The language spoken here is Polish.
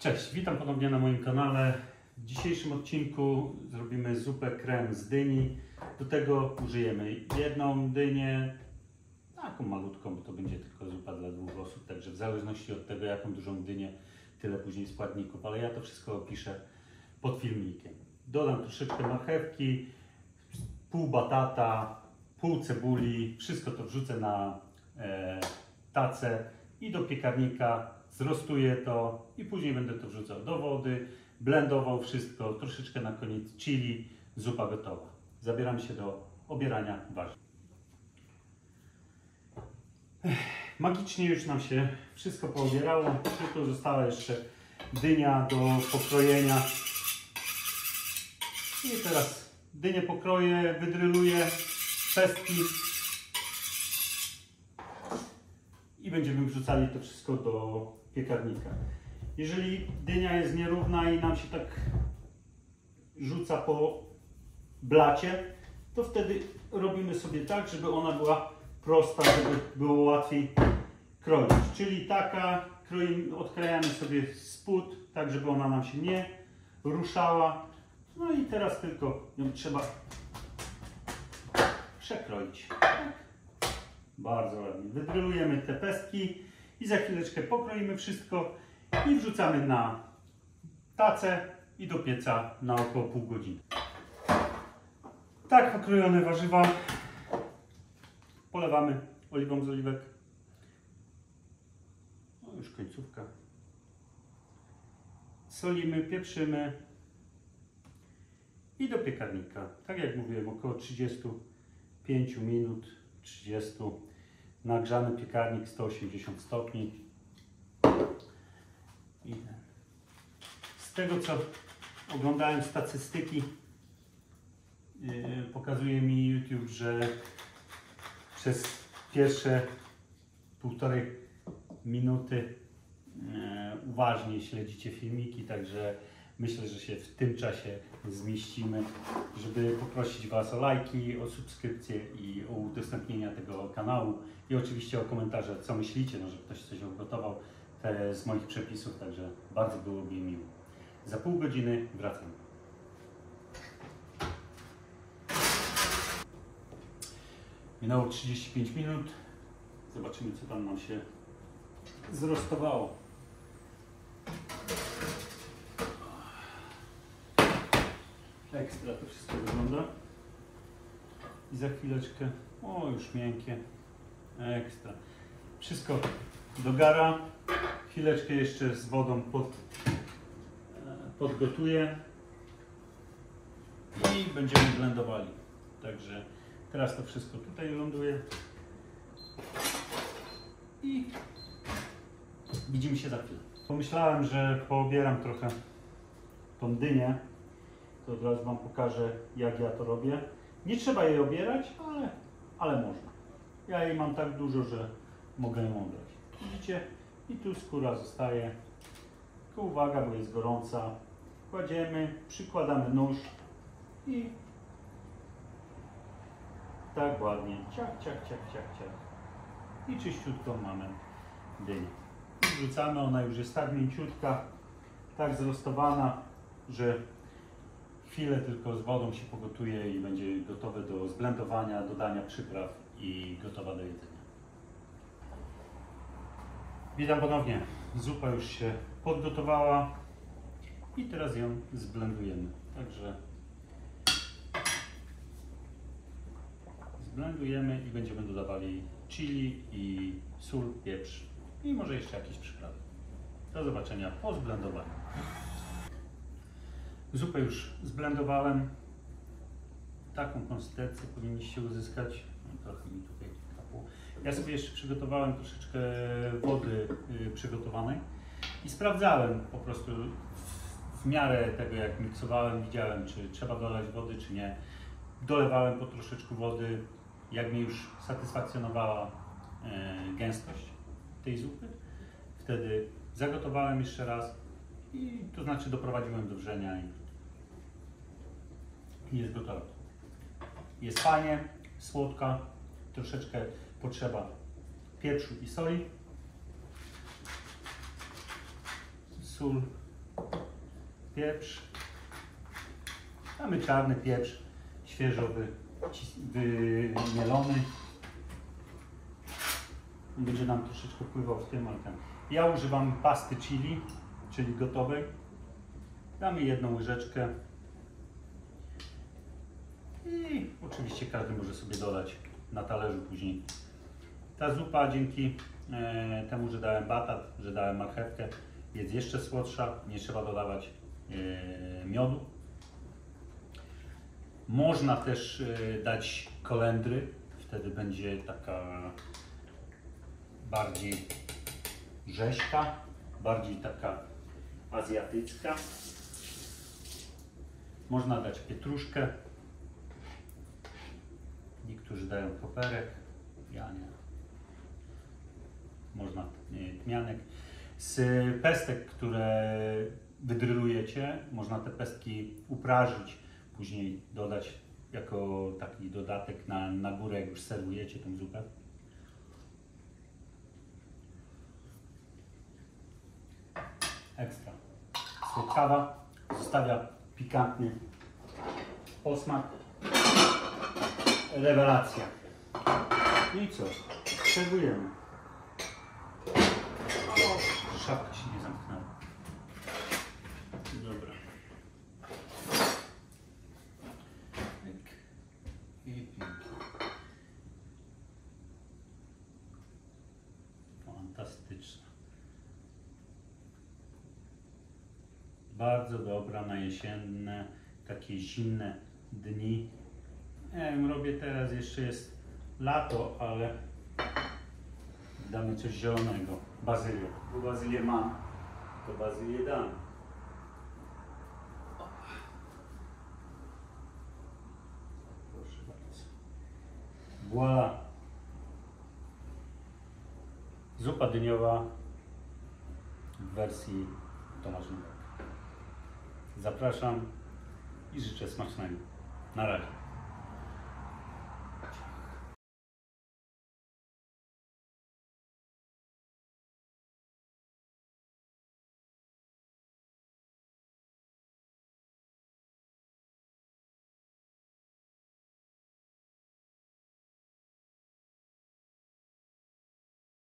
Cześć, witam ponownie na moim kanale. W dzisiejszym odcinku zrobimy zupę krem z dyni. Do tego użyjemy jedną dynię, taką malutką, bo to będzie tylko zupa dla dwóch osób, także w zależności od tego, jaką dużą dynię, tyle później składników, ale ja to wszystko opiszę pod filmikiem. Dodam troszeczkę marchewki, pół batata, pół cebuli, wszystko to wrzucę na e, tacę i do piekarnika, zrostuję to i później będę to wrzucał do wody, blendował wszystko, troszeczkę na koniec chili, zupa gotowa. Zabieram się do obierania warzyw. Magicznie już nam się wszystko poobierało, tylko została jeszcze dynia do pokrojenia. I teraz dynię pokroję, wydryluję, pestki i będziemy wrzucali to wszystko do piekarnika. Jeżeli dynia jest nierówna i nam się tak rzuca po blacie, to wtedy robimy sobie tak, żeby ona była prosta, żeby było łatwiej kroić. Czyli taka, kroimy, odkrajamy sobie spód, tak żeby ona nam się nie ruszała. No i teraz tylko ją trzeba przekroić. Tak. Bardzo ładnie. Wydrylujemy te pestki i za chwileczkę pokroimy wszystko i wrzucamy na tacę i do pieca na około pół godziny. Tak pokrojone warzywa polewamy oliwą z oliwek. No już końcówka. Solimy, pieprzymy i do piekarnika. Tak jak mówiłem, około 35 minut, 30 nagrzany piekarnik 180 stopni. I z tego co oglądałem statystyki, yy, pokazuje mi YouTube, że przez pierwsze półtorej minuty e, uważnie śledzicie filmiki, także myślę, że się w tym czasie zmieścimy, żeby poprosić Was o lajki, o subskrypcję i o udostępnienie tego kanału i oczywiście o komentarze, co myślicie, no, że ktoś coś ugotował te z moich przepisów, także bardzo byłoby mi miło. Za pół godziny wracam. Minęło 35 minut. Zobaczymy, co tam nam się zrostowało. Ekstra to wszystko wygląda. I za chwileczkę, o już miękkie, ekstra. Wszystko do gara. Chwileczkę jeszcze z wodą pod, e, podgotuję i będziemy blendowali. Także teraz to wszystko tutaj ląduje i widzimy się za chwilę. Pomyślałem, że poobieram trochę tą dynię, to od razu Wam pokażę jak ja to robię. Nie trzeba jej obierać, ale, ale można. Ja jej mam tak dużo, że mogę ją obrać. Widzicie? I tu skóra zostaje. Tylko uwaga, bo jest gorąca. Kładziemy, przykładamy nóż i tak ładnie. Ciach, ciach, ciach, ciach, ciach. I czyściutką mamy dynię. Wrzucamy, ona już jest tak mięciutka, tak zrostowana, że chwilę tylko z wodą się pogotuje i będzie gotowe do zblendowania, dodania przypraw i gotowa do jedzenia. Witam ponownie. Zupa już się podgotowała i teraz ją zblendujemy. Także zblendujemy i będziemy dodawali chili i sól, pieprz i może jeszcze jakieś przyprawy. Do zobaczenia po zblendowaniu. Zupę już zblendowałem. Taką konsystencję powinniście uzyskać. No, trochę mi tutaj kapło. Ja sobie jeszcze przygotowałem troszeczkę wody y, przygotowanej i sprawdzałem po prostu w, miarę tego jak miksowałem, widziałem czy trzeba dolać wody czy nie. Dolewałem po troszeczku wody, jak mnie już satysfakcjonowała e, gęstość tej zupy. Wtedy zagotowałem jeszcze raz i to znaczy doprowadziłem do wrzenia jest gotowa. Jest fajnie, słodka, troszeczkę potrzeba pieprzu i soli. Sól pieprz. Mamy czarny pieprz, świeżo wymielony. Będzie nam troszeczkę pływał w tym, ale ten. Ja używam pasty chili, czyli gotowej. Damy jedną łyżeczkę. I oczywiście każdy może sobie dodać na talerzu później. Ta zupa dzięki e, temu, że dałem batat, że dałem marchewkę, jest jeszcze słodsza. Nie trzeba dodawać e, miodu. Można też e, dać kolendry, wtedy będzie taka bardziej rzeźka, bardziej taka azjatycka. Można dać pietruszkę. Niektórzy dają koperek, ja nie. Można tmianek. Z pestek, które wydrylujecie, można te pestki uprażyć, później dodać jako taki dodatek na, na górę, jak już serwujecie tę zupę. Ekstra. Słodkawa, zostawia pikantny posmak. Rewelacja. I co? Serwujemy. Szafka się nie zamknęła. Dobra. Fantastyczna. Bardzo dobra na jesienne, takie zimne dni. Nie wiem, robię teraz, jeszcze jest lato, ale damy coś zielonego. Bazylię. Bo bazylię mam, to bazylię dam. Proszę bardzo. Voila. Zupa dyniowa w wersji Tomasz Nowak. Zapraszam i życzę smacznego. Na razie.